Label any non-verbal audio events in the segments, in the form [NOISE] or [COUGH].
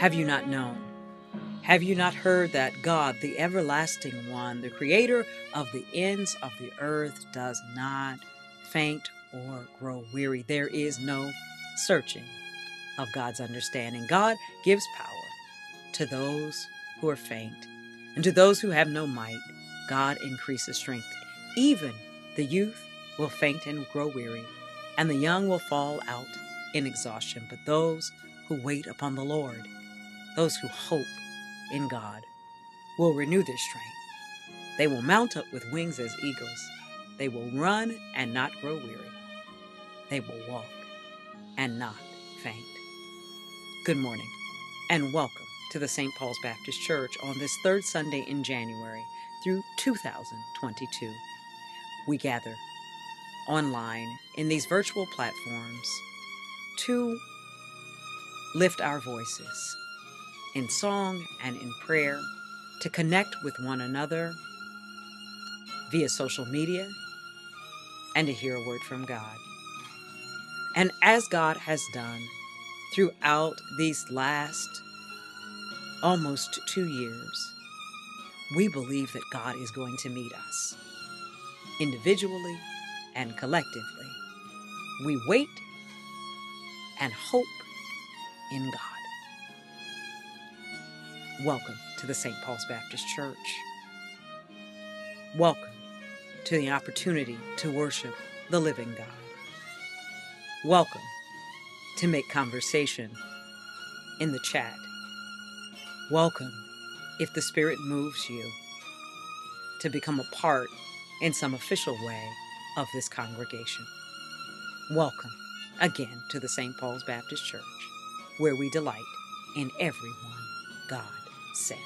Have you not known? Have you not heard that God, the everlasting one, the creator of the ends of the earth, does not faint or grow weary? There is no searching of God's understanding. God gives power to those who are faint, and to those who have no might, God increases strength. Even the youth will faint and grow weary, and the young will fall out in exhaustion. But those who wait upon the Lord, those who hope in God will renew their strength. They will mount up with wings as eagles. They will run and not grow weary. They will walk and not faint. Good morning and welcome to the St. Paul's Baptist Church on this third Sunday in January through 2022. We gather online in these virtual platforms to lift our voices in song and in prayer, to connect with one another via social media, and to hear a word from God. And as God has done throughout these last almost two years, we believe that God is going to meet us individually and collectively. We wait and hope in God. Welcome to the St. Paul's Baptist Church. Welcome to the opportunity to worship the living God. Welcome to make conversation in the chat. Welcome if the Spirit moves you to become a part in some official way of this congregation. Welcome again to the St. Paul's Baptist Church, where we delight in everyone God sense.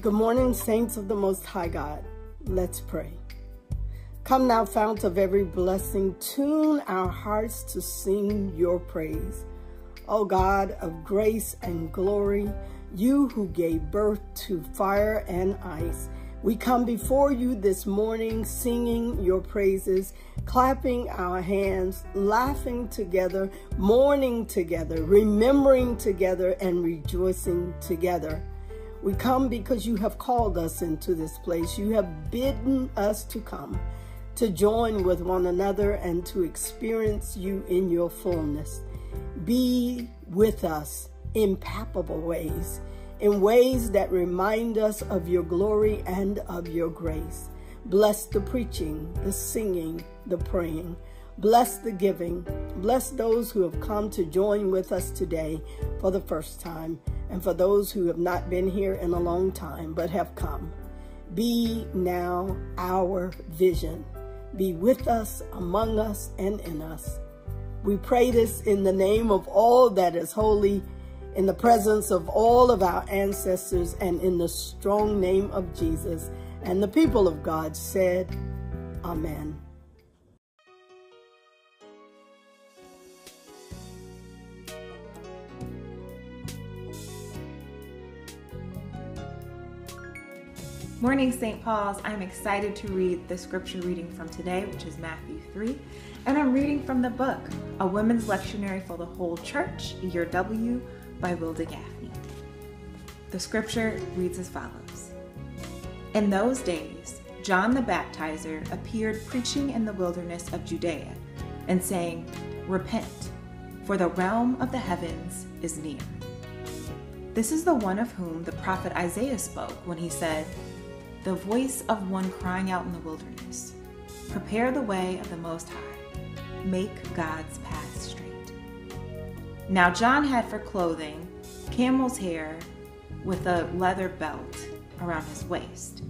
Good morning, saints of the Most High God. Let's pray. Come now, fount of every blessing, tune our hearts to sing your praise. O God of grace and glory, you who gave birth to fire and ice. We come before you this morning singing your praises, clapping our hands, laughing together, mourning together, remembering together, and rejoicing together. We come because you have called us into this place. You have bidden us to come, to join with one another and to experience you in your fullness. Be with us in palpable ways, in ways that remind us of your glory and of your grace. Bless the preaching, the singing, the praying. Bless the giving. Bless those who have come to join with us today for the first time, and for those who have not been here in a long time but have come. Be now our vision. Be with us, among us, and in us. We pray this in the name of all that is holy, in the presence of all of our ancestors, and in the strong name of Jesus. And the people of God said, Amen. Morning, St. Paul's. I'm excited to read the scripture reading from today, which is Matthew 3. And I'm reading from the book, A Women's Lectionary for the Whole Church, Year W, by Wilda Gafney. The scripture reads as follows In those days, John the Baptizer appeared preaching in the wilderness of Judea and saying, Repent, for the realm of the heavens is near. This is the one of whom the prophet Isaiah spoke when he said, the voice of one crying out in the wilderness Prepare the way of the Most High, make God's path. Now, John had for clothing camel's hair with a leather belt around his waist,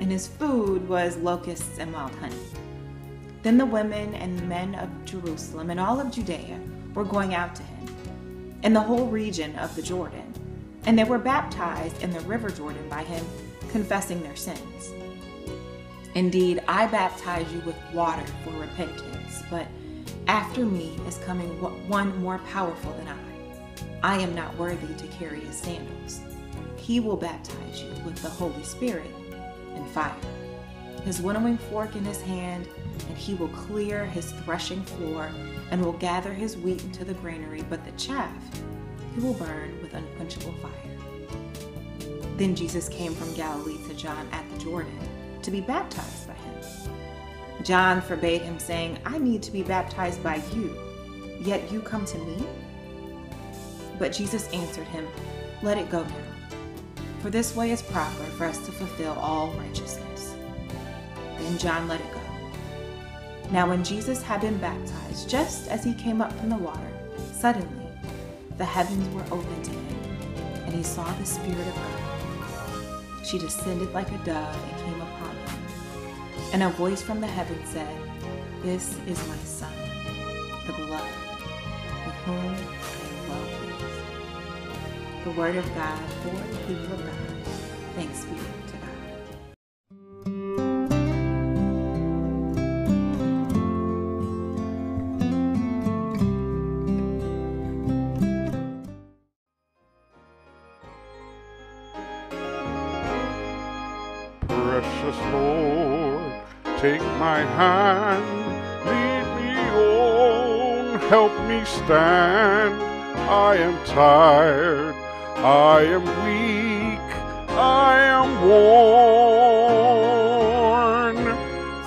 and his food was locusts and wild honey. Then the women and the men of Jerusalem and all of Judea were going out to him, and the whole region of the Jordan, and they were baptized in the river Jordan by him confessing their sins. Indeed, I baptize you with water for repentance, but after me is coming one more powerful than I. I am not worthy to carry his sandals. He will baptize you with the Holy Spirit and fire. His winnowing fork in his hand, and he will clear his threshing floor and will gather his wheat into the granary, but the chaff he will burn with unquenchable fire. Then Jesus came from Galilee to John at the Jordan to be baptized by. John forbade him, saying, I need to be baptized by you, yet you come to me? But Jesus answered him, Let it go now, for this way is proper for us to fulfill all righteousness. Then John let it go. Now, when Jesus had been baptized, just as he came up from the water, suddenly the heavens were opened to him, and he saw the Spirit of God she descended like a dove and came him. And a voice from the heaven said, This is my Son, the beloved, with whom I am well pleased. The word of God for the people of God. Thanks be my hand, lead me on, help me stand. I am tired, I am weak, I am worn.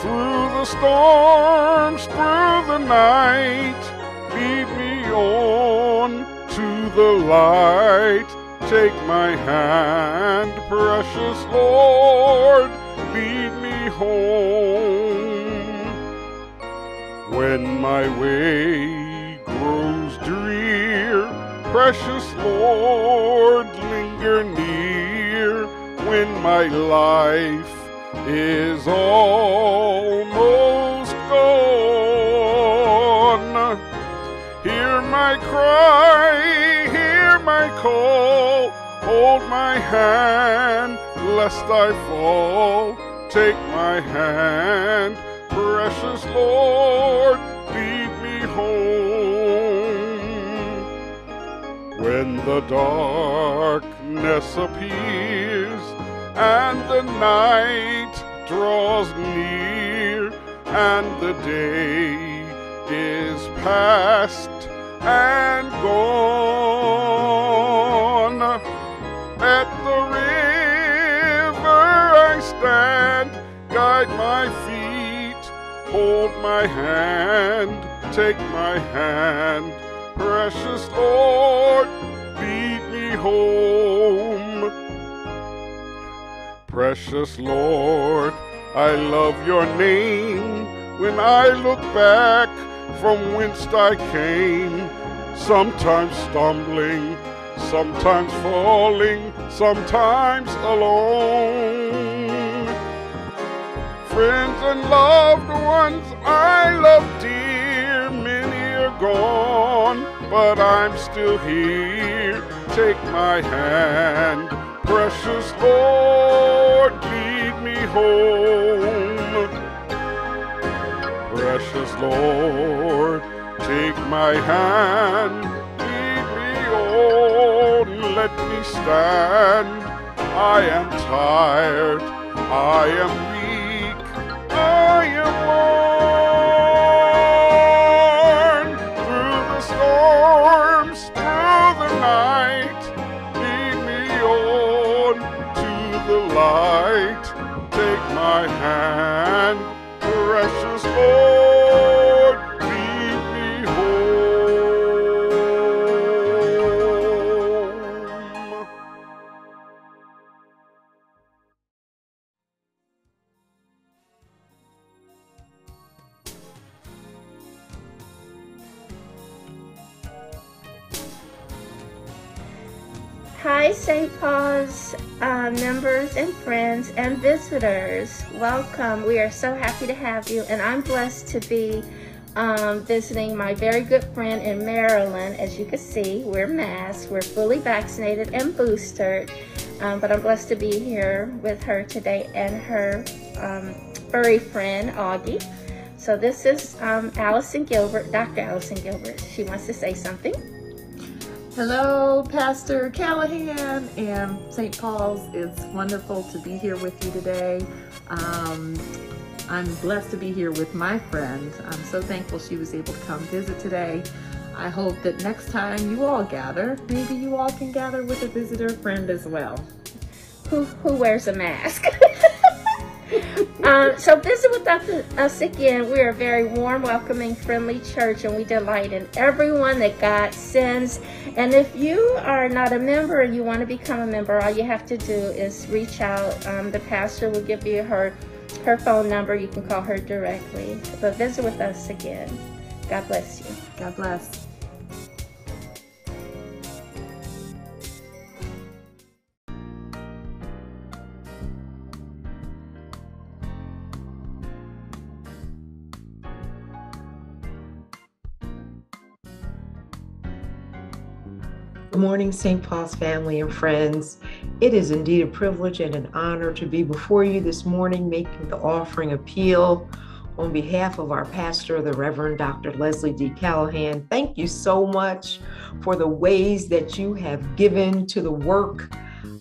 Through the storms, through the night, lead me on to the light take my hand, precious Lord, lead me home. When my way grows drear, precious Lord, linger near. When my life is almost gone, hear my cry, hear my call, hold my hand lest I fall. Take my hand, precious Lord, lead me home. When the darkness appears and the night draws near and the day is past and gone at the river I stand, guide my hold my hand, take my hand, precious Lord, lead me home. Precious Lord, I love your name. When I look back from whence I came, sometimes stumbling, sometimes falling, sometimes alone. Friends and loved ones I love dear, many are gone, but I'm still here. Take my hand, precious Lord, lead me home. Precious Lord, take my hand, lead me on, let me stand. I am tired, I am weak, visitors. Welcome. We are so happy to have you, and I'm blessed to be um, visiting my very good friend in Maryland. As you can see, we're masked, we're fully vaccinated and boosted, um, but I'm blessed to be here with her today and her um, furry friend, Augie. So this is um, Allison Gilbert, Dr. Allison Gilbert. She wants to say something. Hello, Pastor Callahan and St. Paul's. It's wonderful to be here with you today. Um, I'm blessed to be here with my friend. I'm so thankful she was able to come visit today. I hope that next time you all gather, maybe you all can gather with a visitor friend as well. who who wears a mask. [LAUGHS] um, so visit with us, again. We are a very warm, welcoming, friendly church, and we delight in everyone that God sends. And if you are not a member and you want to become a member, all you have to do is reach out. Um, the pastor will give you her her phone number. You can call her directly. But visit with us again. God bless you. God bless. Morning, St. Paul's family and friends. It is indeed a privilege and an honor to be before you this morning making the offering appeal on behalf of our pastor, the Reverend Dr. Leslie D. Callahan. Thank you so much for the ways that you have given to the work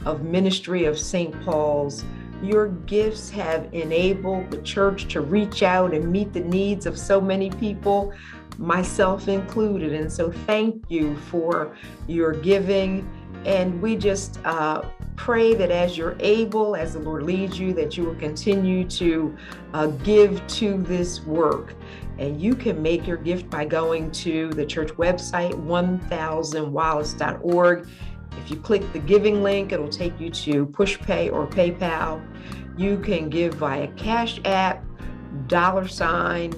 of ministry of St. Paul's. Your gifts have enabled the church to reach out and meet the needs of so many people myself included. And so, thank you for your giving. And we just uh, pray that as you're able, as the Lord leads you, that you will continue to uh, give to this work. And you can make your gift by going to the church website, 1000wallace.org. If you click the giving link, it'll take you to PushPay or PayPal. You can give via Cash App, dollar sign,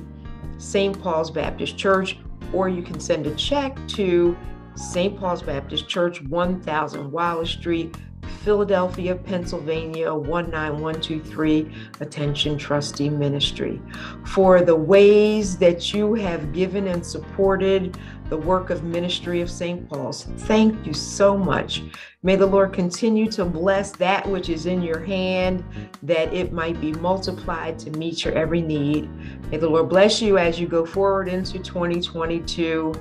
St. Paul's Baptist Church, or you can send a check to St. Paul's Baptist Church, 1000 Wallace Street, Philadelphia, Pennsylvania 19123. Attention, Trustee Ministry. For the ways that you have given and supported the work of ministry of St. Paul's, thank you so much. May the Lord continue to bless that which is in your hand, that it might be multiplied to meet your every need. May the Lord bless you as you go forward into 2022.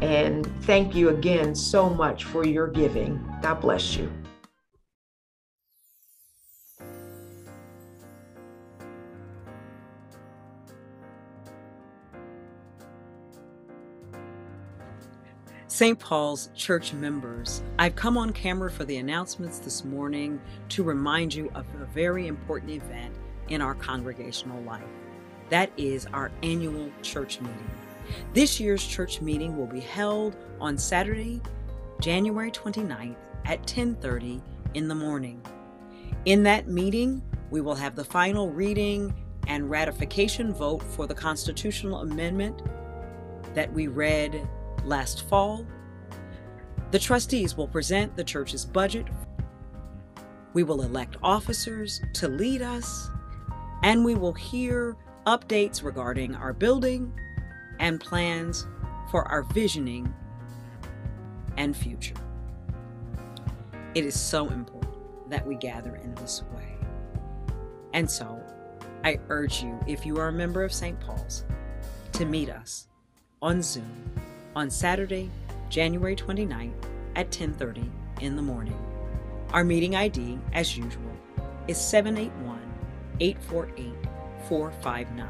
And thank you again so much for your giving. God bless you. St. Paul's church members, I've come on camera for the announcements this morning to remind you of a very important event in our congregational life. That is our annual church meeting. This year's church meeting will be held on Saturday, January 29th at 10:30 in the morning. In that meeting, we will have the final reading and ratification vote for the constitutional amendment that we read last fall. The trustees will present the church's budget. We will elect officers to lead us, and we will hear updates regarding our building and plans for our visioning and future. It is so important that we gather in this way. And so, I urge you, if you are a member of St. Paul's, to meet us on Zoom on Saturday, January 29th at 10:30 in the morning. Our meeting ID, as usual, is 781-848-459.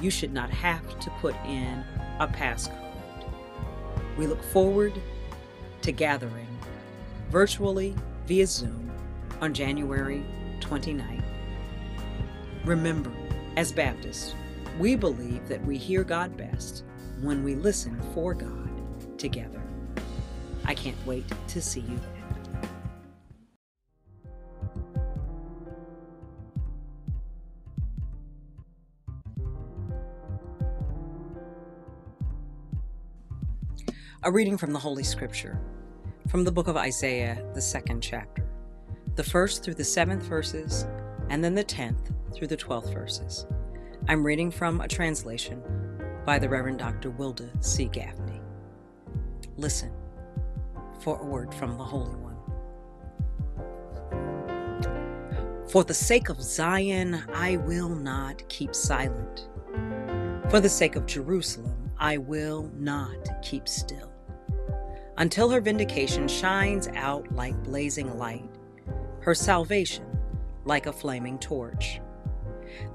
You should not have to put in a passcode. We look forward to gathering virtually via Zoom on January 29th. Remember, as Baptists, we believe that we hear God best when we listen for God together. I can't wait to see you then. A reading from the Holy Scripture, from the book of Isaiah, the second chapter, the first through the seventh verses, and then the tenth through the twelfth verses. I'm reading from a translation by the Reverend Dr. Wilda C. Gafney. Listen for a word from the Holy One. For the sake of Zion, I will not keep silent. For the sake of Jerusalem, I will not keep still. Until her vindication shines out like blazing light, her salvation like a flaming torch.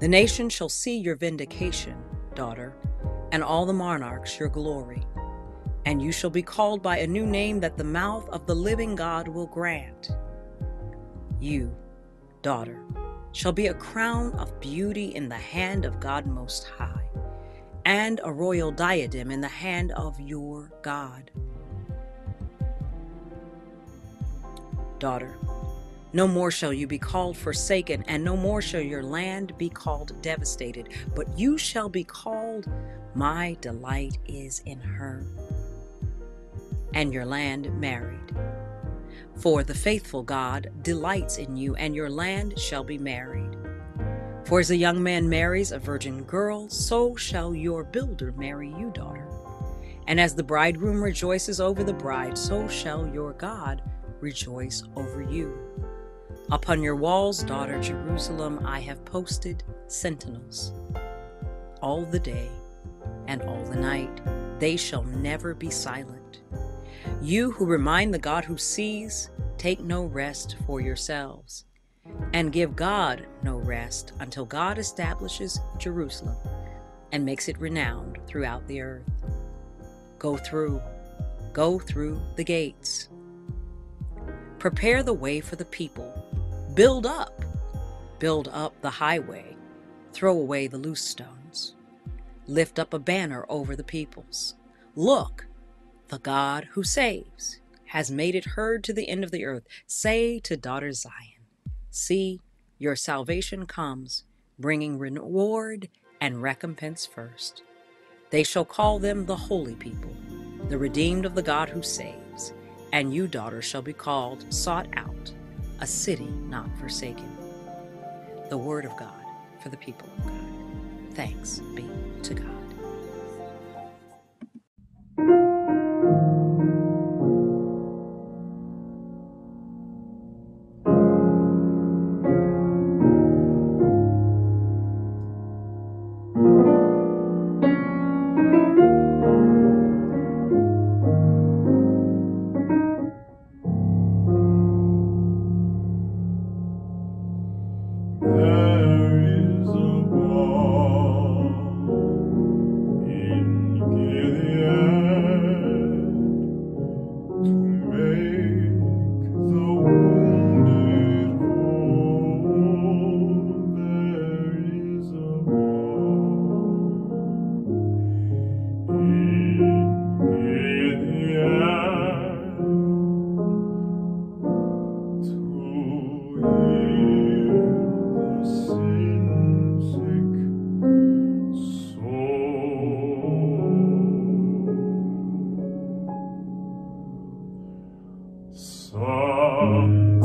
The nation shall see your vindication, daughter, and all the monarchs your glory. And you shall be called by a new name that the mouth of the living God will grant. You, daughter, shall be a crown of beauty in the hand of God Most High, and a royal diadem in the hand of your God. Daughter, no more shall you be called forsaken, and no more shall your land be called devastated, but you shall be called, My delight is in her, and your land married. For the faithful God delights in you, and your land shall be married. For as a young man marries a virgin girl, so shall your builder marry you, daughter. And as the bridegroom rejoices over the bride, so shall your God rejoice over you. Upon your walls, daughter Jerusalem, I have posted sentinels. All the day and all the night, they shall never be silent. You who remind the God who sees, take no rest for yourselves, and give God no rest until God establishes Jerusalem and makes it renowned throughout the earth. Go through, go through the gates. Prepare the way for the people Build up. Build up the highway. Throw away the loose stones. Lift up a banner over the peoples. Look, the God who saves has made it heard to the end of the earth. Say to daughter Zion, See, your salvation comes, bringing reward and recompense first. They shall call them the holy people, the redeemed of the God who saves. And you, daughter, shall be called sought out a city not forsaken. The Word of God for the people of God. Thanks be to God. star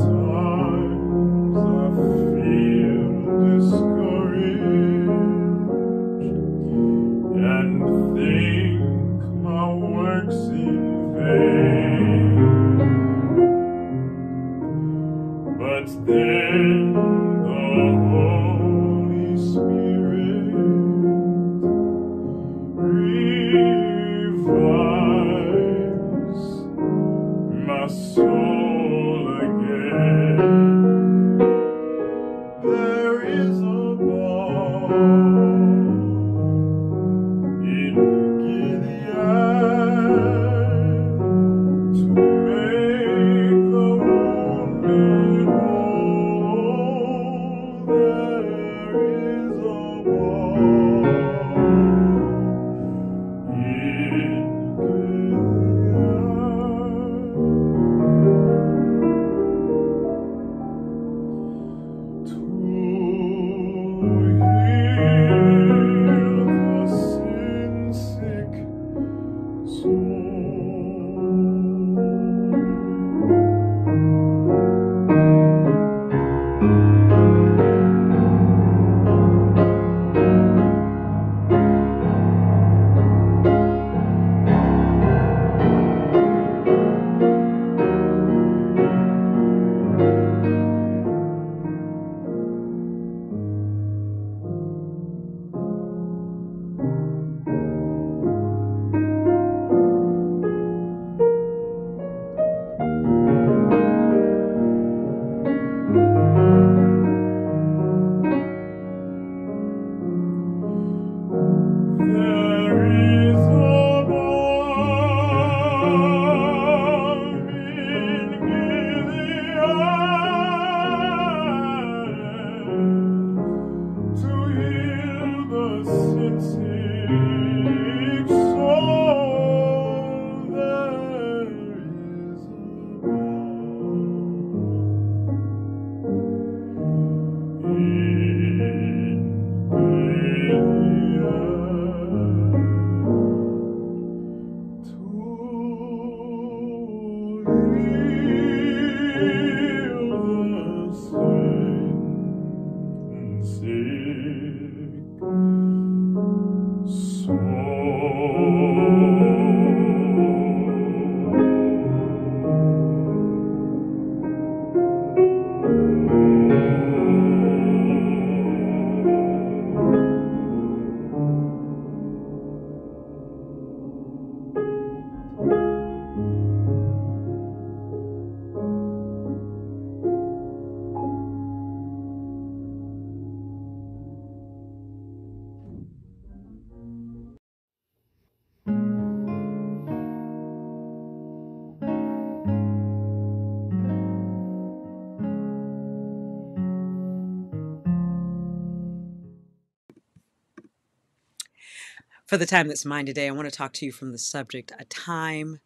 For the time that's mine today, I want to talk to you from the subject A Time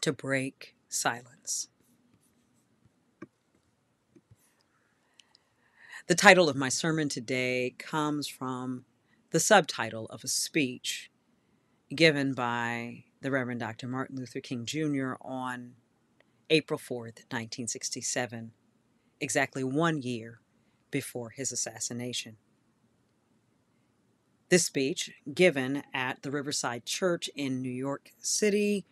to Break Silence. The title of my sermon today comes from the subtitle of a speech given by the Reverend Dr. Martin Luther King Jr. on April 4th, 1967, exactly one year before his assassination. This speech, given at the Riverside Church in New York City,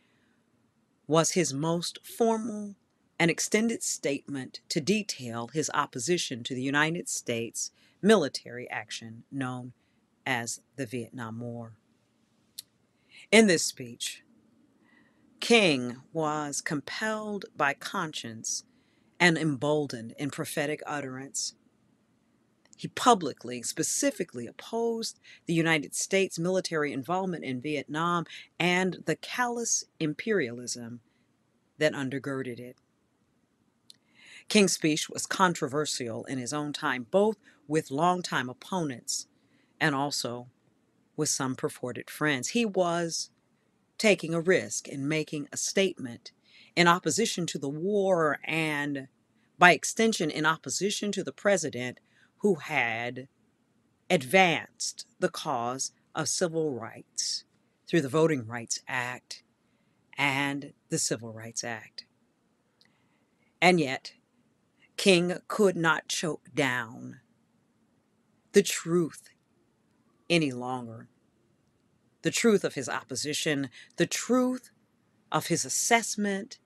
was his most formal and extended statement to detail his opposition to the United States military action known as the Vietnam War. In this speech, King was compelled by conscience and emboldened in prophetic utterance he publicly, specifically opposed the United States military involvement in Vietnam and the callous imperialism that undergirded it. King's speech was controversial in his own time, both with longtime opponents and also with some purported friends. He was taking a risk in making a statement in opposition to the war and, by extension, in opposition to the president who had advanced the cause of civil rights through the Voting Rights Act and the Civil Rights Act. And yet, King could not choke down the truth any longer. The truth of his opposition, the truth of his assessment.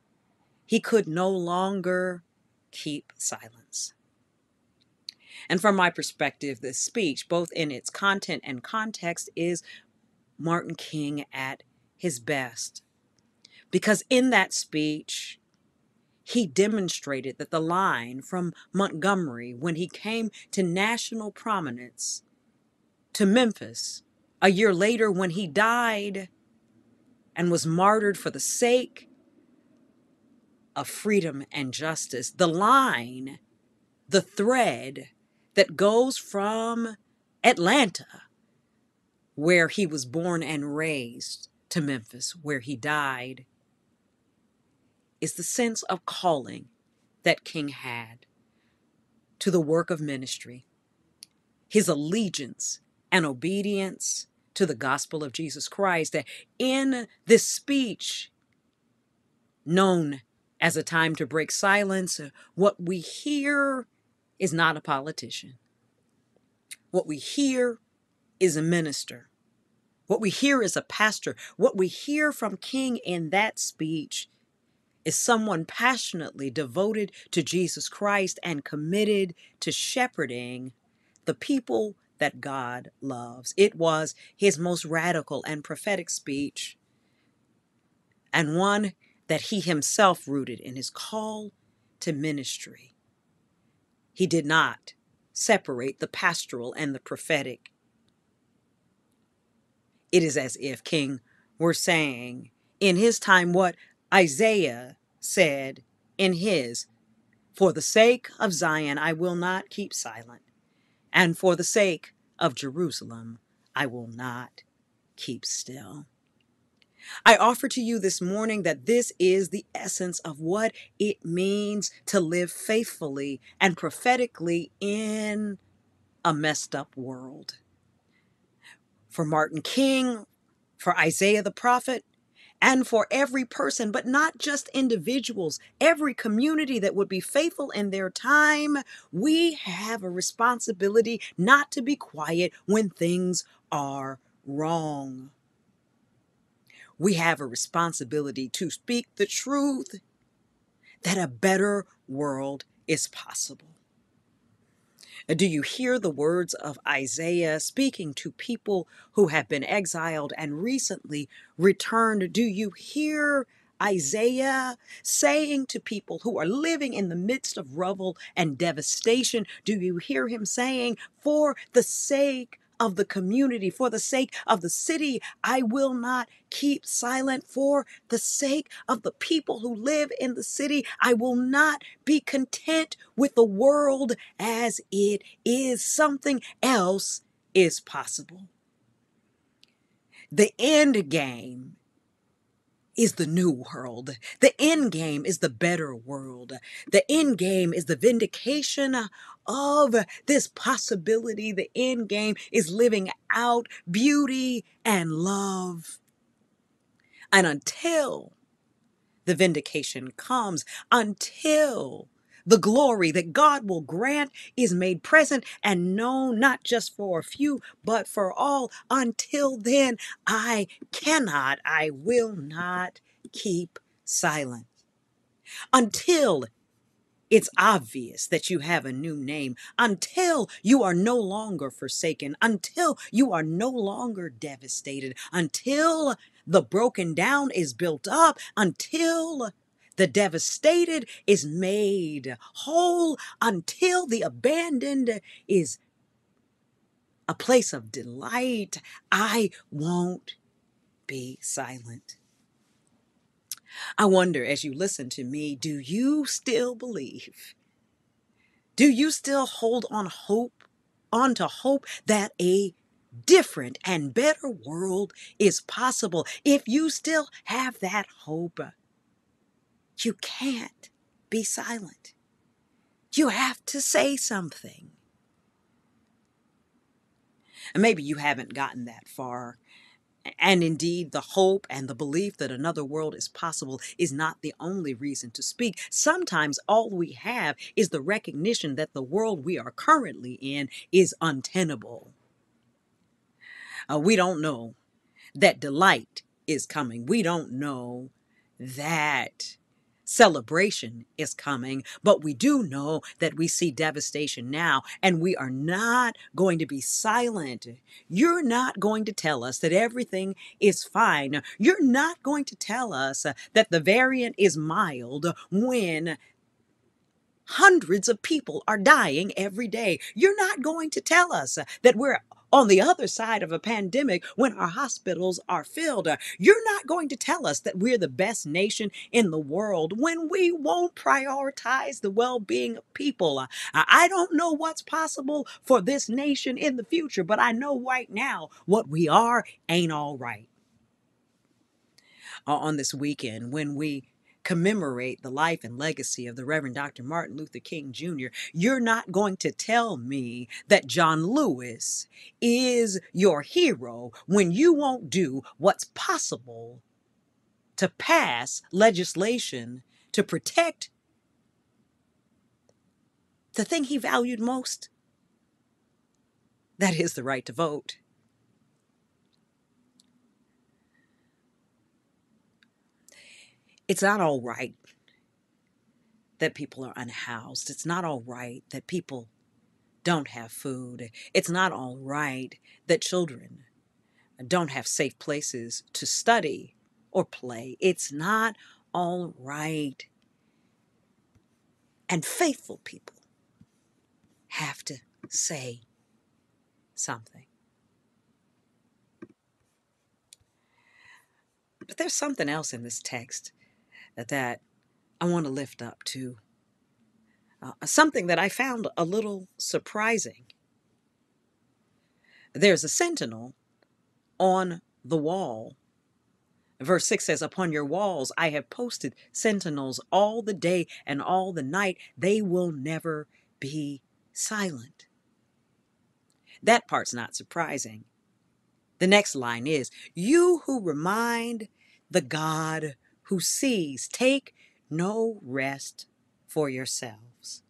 He could no longer keep silence. And from my perspective, this speech, both in its content and context, is Martin King at his best. Because in that speech, he demonstrated that the line from Montgomery, when he came to national prominence, to Memphis, a year later when he died and was martyred for the sake of freedom and justice, the line, the thread that goes from Atlanta, where he was born and raised, to Memphis, where he died, is the sense of calling that King had to the work of ministry, his allegiance and obedience to the gospel of Jesus Christ. That in this speech, known as a time to break silence, what we hear is not a politician. What we hear is a minister. What we hear is a pastor. What we hear from King in that speech is someone passionately devoted to Jesus Christ and committed to shepherding the people that God loves. It was his most radical and prophetic speech, and one that he himself rooted in his call to ministry. He did not separate the pastoral and the prophetic. It is as if King were saying in his time what Isaiah said in his For the sake of Zion, I will not keep silent, and for the sake of Jerusalem, I will not keep still. I offer to you this morning that this is the essence of what it means to live faithfully and prophetically in a messed up world. For Martin King, for Isaiah the prophet, and for every person, but not just individuals, every community that would be faithful in their time, we have a responsibility not to be quiet when things are wrong. We have a responsibility to speak the truth that a better world is possible. Uh, do you hear the words of Isaiah speaking to people who have been exiled and recently returned? Do you hear Isaiah saying to people who are living in the midst of rubble and devastation? Do you hear him saying, For the sake of the community, for the sake of the city. I will not keep silent for the sake of the people who live in the city. I will not be content with the world as it is. Something else is possible. The end game is the new world. The end game is the better world. The end game is the vindication of this possibility. The end game is living out beauty and love. And until the vindication comes, until the glory that God will grant is made present and known not just for a few, but for all. Until then, I cannot, I will not keep silent. Until it's obvious that you have a new name until you are no longer forsaken, until you are no longer devastated, until the broken down is built up, until the devastated is made whole, until the abandoned is a place of delight. I won't be silent. I wonder as you listen to me, do you still believe? Do you still hold on hope, on to hope that a different and better world is possible? If you still have that hope, you can't be silent. You have to say something. And maybe you haven't gotten that far and indeed, the hope and the belief that another world is possible is not the only reason to speak. Sometimes all we have is the recognition that the world we are currently in is untenable. Uh, we don't know that delight is coming. We don't know that celebration is coming, but we do know that we see devastation now, and we are not going to be silent. You're not going to tell us that everything is fine. You're not going to tell us that the variant is mild when hundreds of people are dying every day. You're not going to tell us that we're on the other side of a pandemic when our hospitals are filled. You're not going to tell us that we're the best nation in the world when we won't prioritize the well being of people. I I don't know what's possible for this nation in the future, but I know right now what we are ain't all right. Uh, on this weekend, when we commemorate the life and legacy of the Reverend Dr. Martin Luther King Jr., you're not going to tell me that John Lewis is your hero when you won't do what's possible to pass legislation to protect the thing he valued most that is the right to vote. It's not all right that people are unhoused. It's not all right that people don't have food. It's not all right that children don't have safe places to study or play. It's not all right. And faithful people have to say something. But there's something else in this text that I want to lift up too. Uh, something that I found a little surprising. There's a sentinel on the wall. Verse 6 says, Upon your walls I have posted sentinels all the day and all the night. They will never be silent. That part's not surprising. The next line is, You who remind the God who sees, take no rest for yourselves.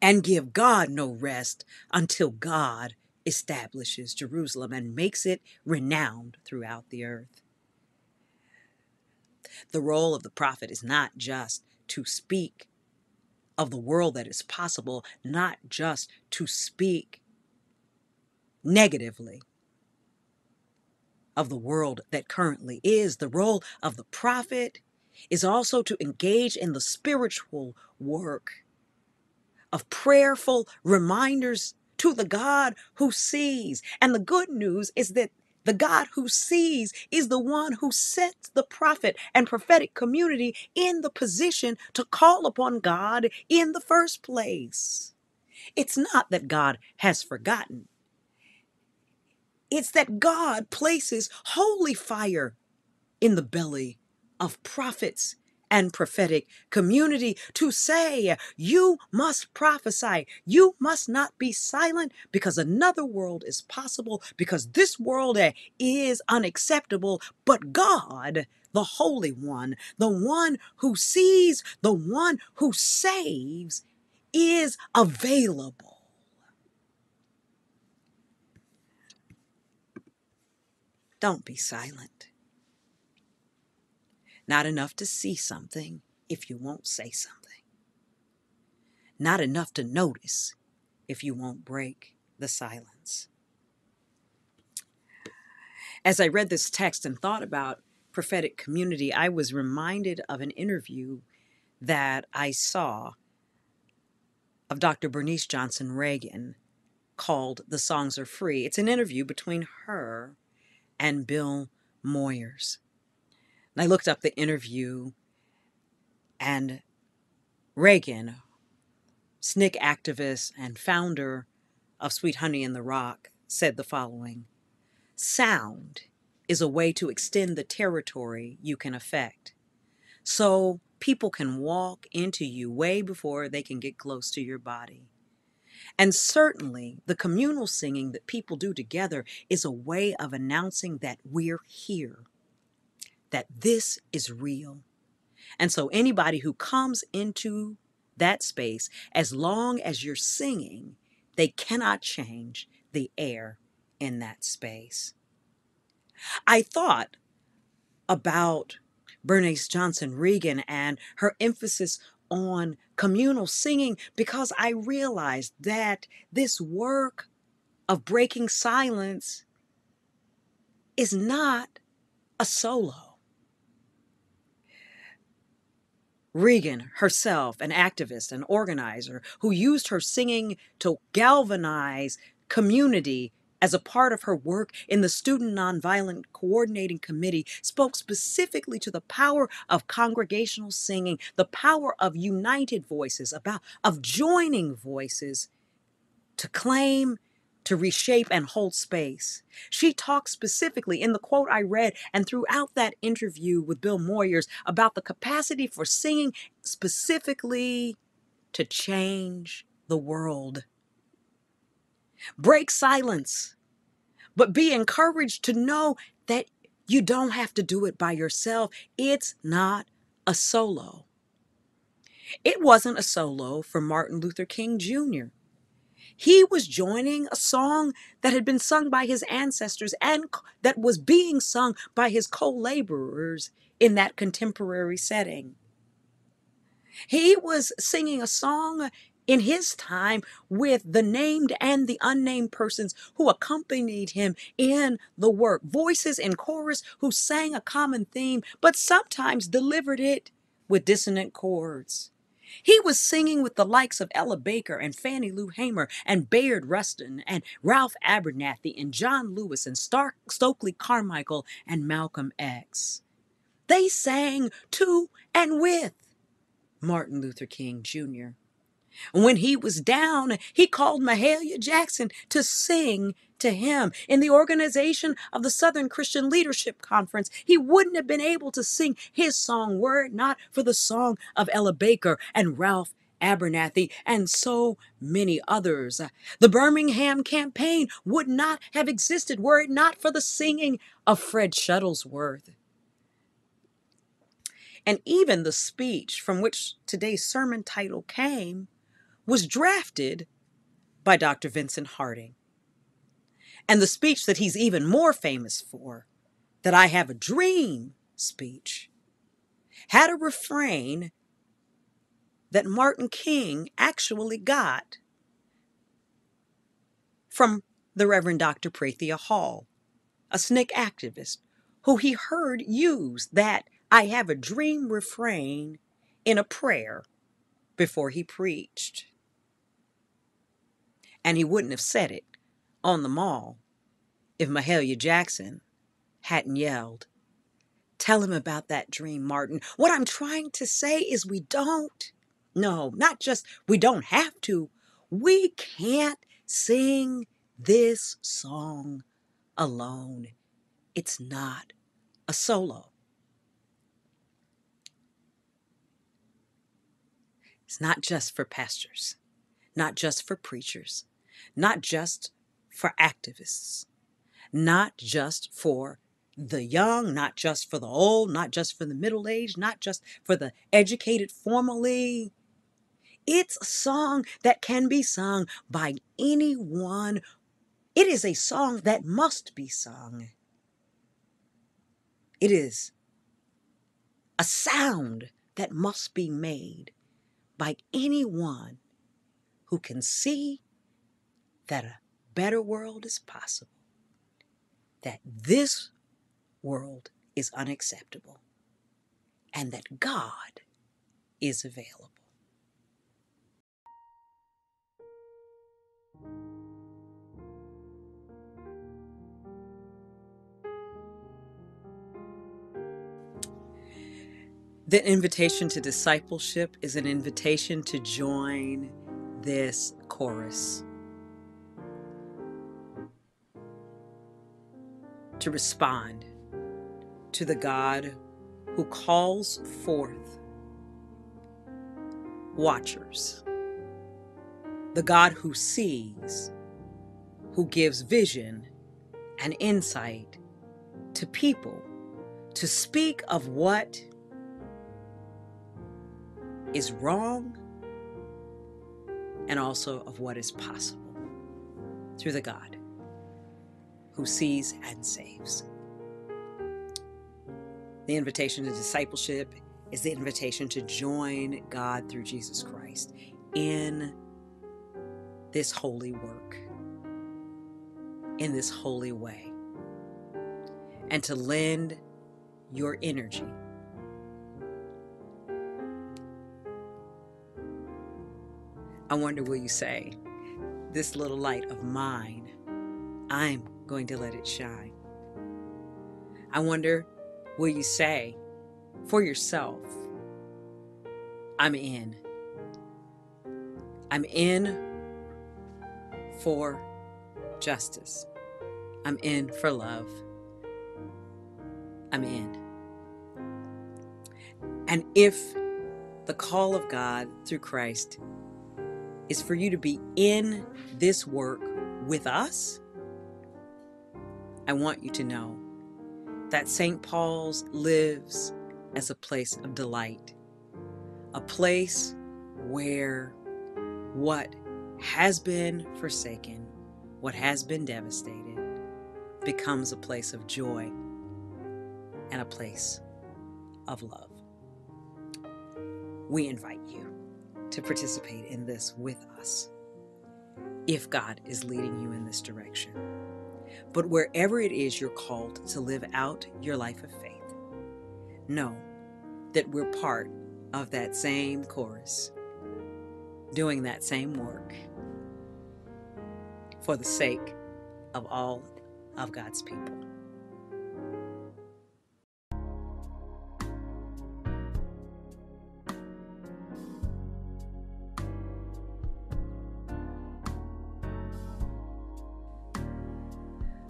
And give God no rest until God establishes Jerusalem and makes it renowned throughout the earth. The role of the prophet is not just to speak of the world that is possible, not just to speak negatively of the world that currently is. The role of the prophet is also to engage in the spiritual work of prayerful reminders to the God who sees. And the good news is that the God who sees is the one who sets the prophet and prophetic community in the position to call upon God in the first place. It's not that God has forgotten. It's that God places holy fire in the belly of prophets and prophetic community to say, you must prophesy. You must not be silent because another world is possible, because this world eh, is unacceptable. But God, the Holy One, the one who sees, the one who saves, is available. Don't be silent. Not enough to see something if you won't say something. Not enough to notice if you won't break the silence. As I read this text and thought about prophetic community, I was reminded of an interview that I saw of Dr. Bernice Johnson Reagon called The Songs Are Free. It's an interview between her and Bill Moyers. And I looked up the interview, and Reagon, SNCC activist and founder of Sweet Honey in the Rock, said the following Sound is a way to extend the territory you can affect. So people can walk into you way before they can get close to your body. And certainly, the communal singing that people do together is a way of announcing that we're here, that this is real. And so, anybody who comes into that space, as long as you're singing, they cannot change the air in that space. I thought about Bernice Johnson Reagon and her emphasis on communal singing because I realized that this work of breaking silence is not a solo. Reagon herself, an activist, an organizer who used her singing to galvanize community as a part of her work in the Student Nonviolent Coordinating Committee, spoke specifically to the power of congregational singing, the power of united voices, about of joining voices to claim to reshape and hold space. She talked specifically in the quote I read and throughout that interview with Bill Moyers about the capacity for singing specifically to change the world. Break silence, but be encouraged to know that you don't have to do it by yourself. It's not a solo. It wasn't a solo for Martin Luther King Jr. He was joining a song that had been sung by his ancestors and that was being sung by his co laborers in that contemporary setting. He was singing a song in his time with the named and the unnamed persons who accompanied him in the work, voices in chorus who sang a common theme, but sometimes delivered it with dissonant chords. He was singing with the likes of Ella Baker and Fannie Lou Hamer and Bayard Rustin and Ralph Abernathy and John Lewis and Stark Stokely Carmichael and Malcolm X. They sang to and with Martin Luther King Jr. When he was down, he called Mahalia Jackson to sing to him. In the organization of the Southern Christian Leadership Conference, he wouldn't have been able to sing his song were it not for the song of Ella Baker and Ralph Abernathy, and so many others. The Birmingham campaign would not have existed were it not for the singing of Fred Shuttlesworth. And even the speech from which today's sermon title came was drafted by Dr. Vincent Harding. And the speech that he's even more famous for, that I have a dream speech, had a refrain that Martin King actually got from the Reverend Dr. Prathia Hall, a SNCC activist who he heard use that I have a dream refrain in a prayer before he preached. And he wouldn't have said it on the mall if Mahalia Jackson hadn't yelled, Tell him about that dream, Martin. What I'm trying to say is we don't. No, not just we don't have to. We can't sing this song alone. It's not a solo. It's not just for pastors, not just for preachers, not just for activists, not just for the young, not just for the old, not just for the middle aged, not just for the educated formally. It's a song that can be sung by anyone. It is a song that must be sung. It is a sound that must be made by anyone who can see that a better world is possible, that this world is unacceptable, and that God is available. The invitation to discipleship is an invitation to join this chorus. To respond to the God who calls forth watchers, the God who sees, who gives vision and insight to people to speak of what is wrong and also of what is possible through the God who sees and saves. The invitation to discipleship is the invitation to join God through Jesus Christ in this holy work, in this holy way, and to lend your energy I wonder will you say, This little light of mine, I'm going to let it shine. I wonder will you say for yourself, I'm in. I'm in for justice. I'm in for love. I'm in. And if the call of God through Christ is for you to be in this work with us, I want you to know that St. Paul's lives as a place of delight, a place where what has been forsaken, what has been devastated, becomes a place of joy and a place of love. We invite you to participate in this with us if God is leading you in this direction. But wherever it is you're called to live out your life of faith, know that we're part of that same chorus doing that same work for the sake of all of God's people.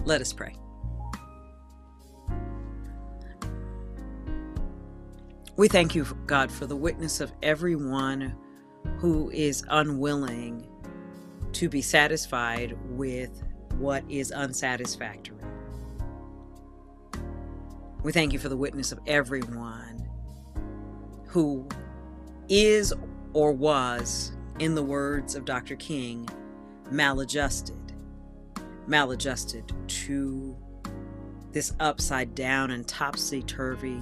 Let us pray. We thank you, God, for the witness of everyone who is unwilling to be satisfied with what is unsatisfactory. We thank you for the witness of everyone who is or was, in the words of Dr. King, maladjusted, maladjusted to this upside down and topsy turvy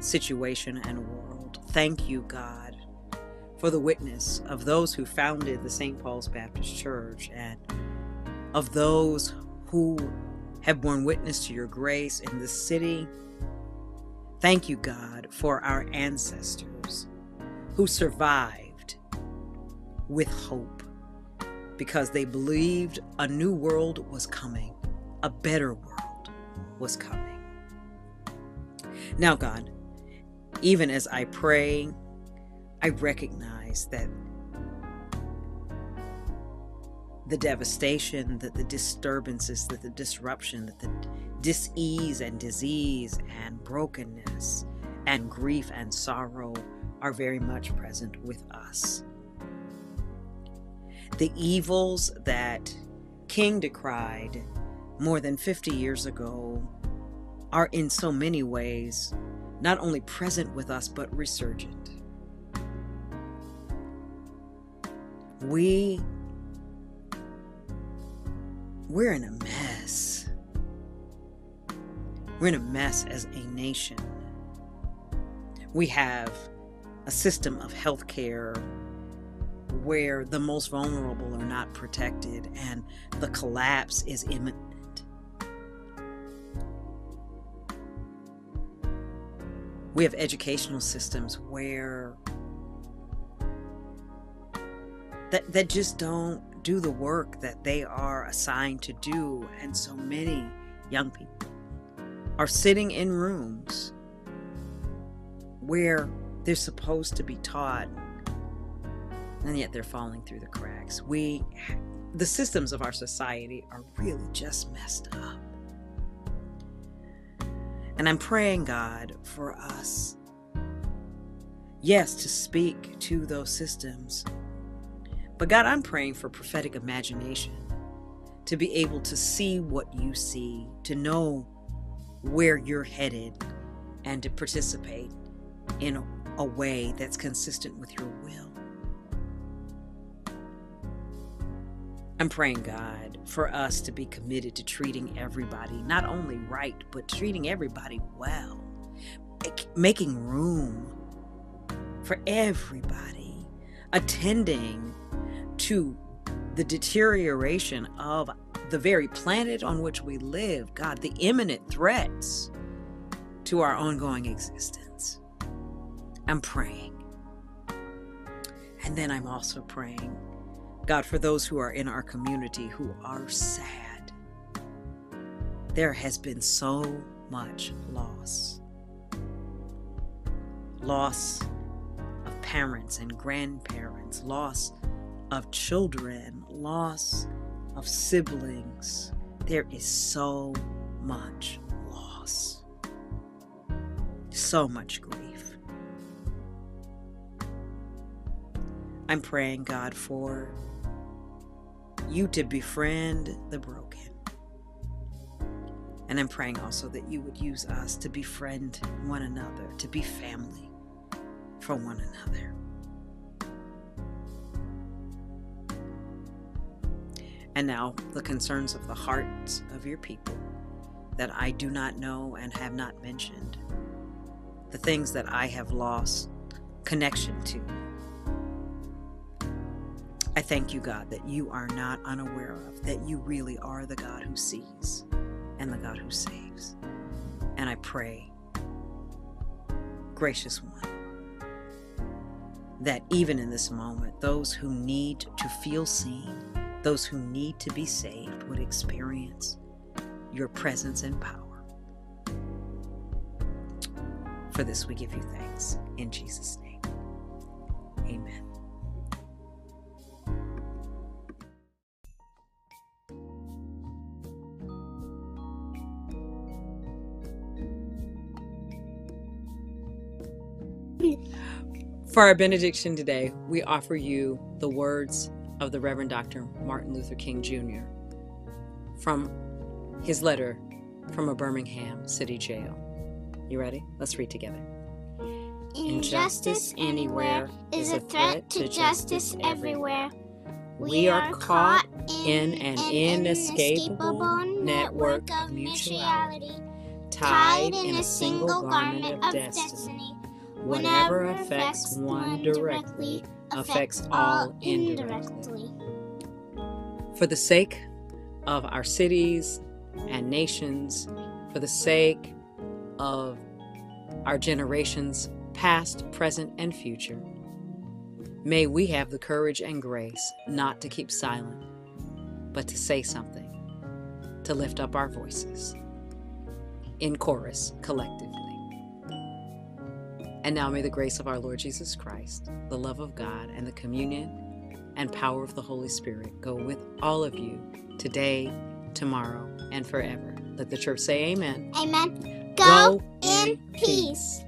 situation and world. Thank you, God for the witness of those who founded the St. Paul's Baptist Church and of those who have borne witness to your grace in this city. Thank you, God, for our ancestors who survived with hope because they believed a new world was coming, a better world was coming. Now, God, even as I pray I recognize that the devastation, that the disturbances, that the disruption, that the disease and disease and brokenness and grief and sorrow are very much present with us. The evils that King decried more than 50 years ago are in so many ways not only present with us but resurgent. we we're in a mess. We're in a mess as a nation. We have a system of healthcare where the most vulnerable are not protected and the collapse is imminent. We have educational systems where that, that just don't do the work that they are assigned to do. And so many young people are sitting in rooms where they're supposed to be taught and yet they're falling through the cracks. We, the systems of our society are really just messed up. And I'm praying, God, for us, yes, to speak to those systems but God, I'm praying for prophetic imagination to be able to see what you see, to know where you're headed, and to participate in a, way that's consistent with your I'm praying, God, for us to be committed to treating everybody not only right, but treating everybody well, making room for everybody, attending to the deterioration of the very planet on which we live, God, the imminent threats to our ongoing existence. I'm praying. And then I'm also praying, God, for those who are in our community who are sad. There has been so much loss. Loss of parents and grandparents, loss of children, loss of siblings. There is so much loss, so much grief. I'm praying, God, for you to befriend the broken. And I'm praying also that you would use us to befriend one another, to be family for one another. And now the concerns of the hearts of your people that I do not know and have not mentioned, the things that I have lost connection to. I thank you, God, that you are not unaware of, that you really are the God who sees and the God who saves. And I pray, gracious one, that even in this moment, those who need to feel seen, those who need to be saved, would experience your presence and power. For this we give you thanks. In Jesus' name, amen. For our benediction today, we offer you the words of the Reverend Dr. Martin Luther King Jr. from his letter from a Birmingham city jail. You ready? Let's read together. Injustice anywhere is a threat to justice everywhere. We are caught in an inescapable network of mutuality, tied in a single garment of destiny. Whatever affects one directly affects all indirectly. For the sake of our cities and nations, for the sake of our generations, past, present, and future, may we have the courage and grace not to keep silent, but to say something, to lift up our voices in chorus collectively. And now may the grace of our Lord Jesus Christ, the love of God, and the communion and power of the Holy Spirit go with all of you today, tomorrow, and forever. Let the church say amen. Amen. Go, in peace.